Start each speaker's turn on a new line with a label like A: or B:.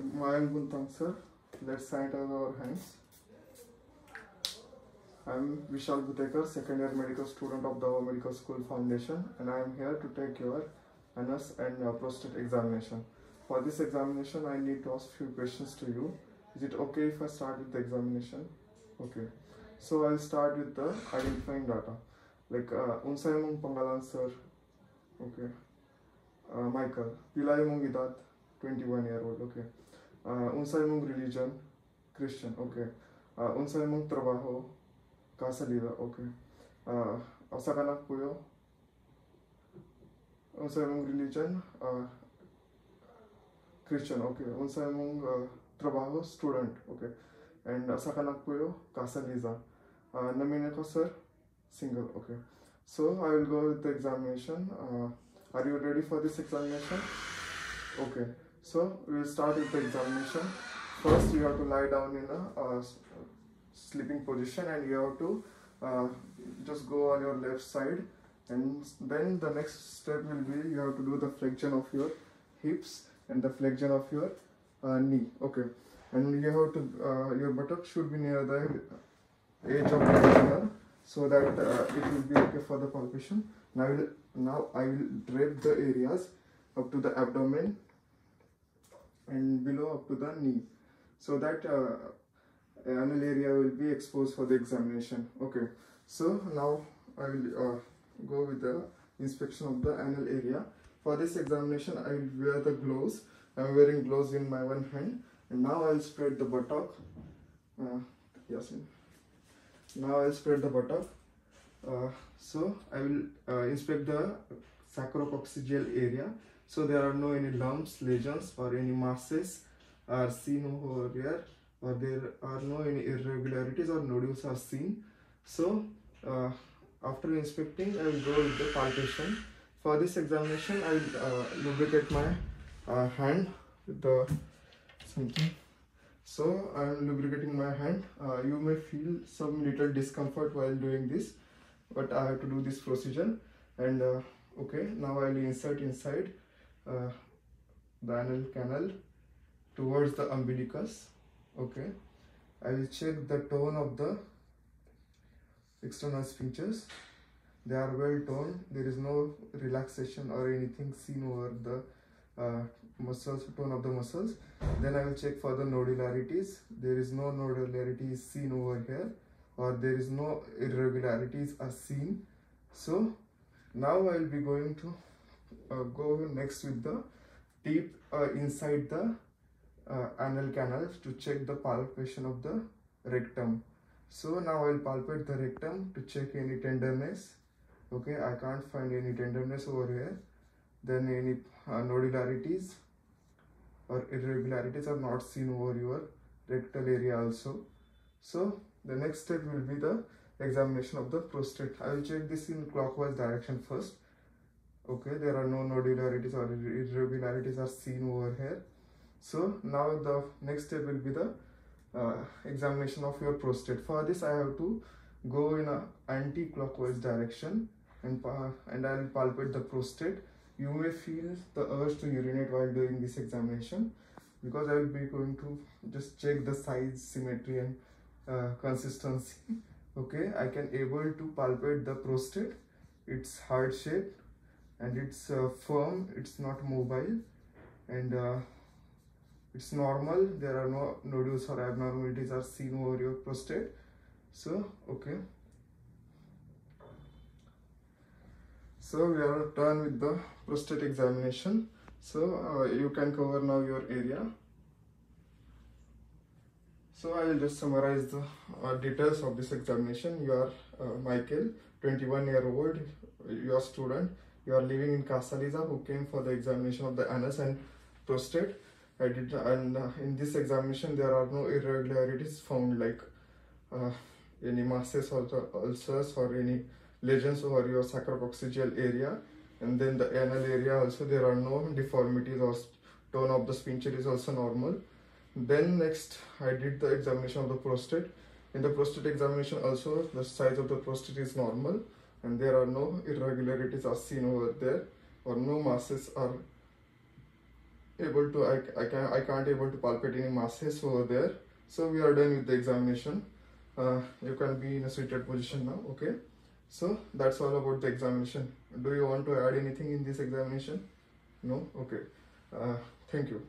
A: Mayan Guntang sir. Let's sanitize our hands. I'm Vishal Gutekar, second year medical student of Davao Medical School Foundation, and I am here to take your NS and uh, prostate examination. For this examination, I need to ask few questions to you. Is it okay if I start with the examination? Okay. So I'll start with the identifying data. Like uh, Unsayamung Pangalan sir. Okay. Uh, Michael. Pilayamung Idat, 21 year old. Okay. Uh, Unsayamung religion, Christian. Okay. Uh, Unsayamung trabajo, Casa Lida. Okay. Uh, asa ka po yun? Unsa imong religion? Uh, Christian. Okay. Unsa imong uh, trabaho? Student. Okay. And asa ka yun? Casa Liza. Uh, namine ko sir? Single. Okay. So I will go with the examination. Uh, are you ready for this examination? Okay. So we will start with the examination. First, you have to lie down in a uh, sleeping position, and you have to uh, just go on your left side. And then the next step will be you have to do the flexion of your hips and the flexion of your uh, knee. Okay. And you have to uh, your buttock should be near the edge of the vagina so that uh, it will be okay for the palpation. Now, now I will drape the areas up to the abdomen and below up to the knee so that uh, anal area will be exposed for the examination. Okay, so now I will uh, go with the inspection of the anal area. For this examination, I will wear the gloves. I am wearing gloves in my one hand, and now I will spread the buttock. Uh, Yasin. Now I will spread the buttock. Uh, so I will uh, inspect the sacrococcygeal area. So there are no any lumps, lesions, or any masses are seen over here, or there are no any irregularities or nodules are seen. So uh, after inspecting, I will go with the palpation. For this examination, I will uh, lubricate my uh, hand with the something. So I am lubricating my hand. Uh, you may feel some little discomfort while doing this, but I have to do this procedure. And uh, okay, now I will insert inside uh, the anal canal towards the umbilicus. Okay, I will check the tone of the external sphincters. They are well toned. There is no relaxation or anything seen over the uh, muscles, tone of the muscles. Then I will check for the nodularities. There is no nodularity seen over here, or there is no irregularities are seen. So now I will be going to go next with the deep uh, inside the uh, anal canal to check the palpation of the rectum. So now I will palpate the rectum to check any tenderness. Okay, I can't find any tenderness over here. Then any uh, nodularities or irregularities are not seen over your rectal area also. So the next step will be the examination of the prostate. I will check this in clockwise direction first. Okay, there are no nodularities or irregularities are seen over here. So now the next step will be the uh, examination of your prostate. For this, I have to go in a anti-clockwise direction and and I will palpate the prostate. You may feel the urge to urinate while doing this examination because I will be going to just check the size, symmetry, and uh, consistency. Okay, I can able to palpate the prostate. It's heart shaped and it's uh, firm. It's not mobile and. Uh, it's normal. There are no nodules or abnormalities are seen over your prostate. So okay. So we are done with the prostate examination. So uh, you can cover now your area. So i will just summarize the uh, details of this examination. You are uh, michael 21 year old you are student you are living in Casaliza who came for the examination of the anus and prostate I did, and uh, in this examination there are no irregularities found like uh, any masses or the ulcers or any lesions over your sacrococcygeal area, and then the anal area also there are no deformities or tone of the sphincter is also normal. Then next I did the examination of the prostate. In the prostate examination also the size of the prostate is normal, and there are no irregularities are seen over there, or no masses are able to I, I can I can't able to palpate any masses over there. So we are done with the examination. Uh, you can be in a seated position now. Okay. So that's all about the examination. Do you want to add anything in this examination? No. Okay. Uh, thank you.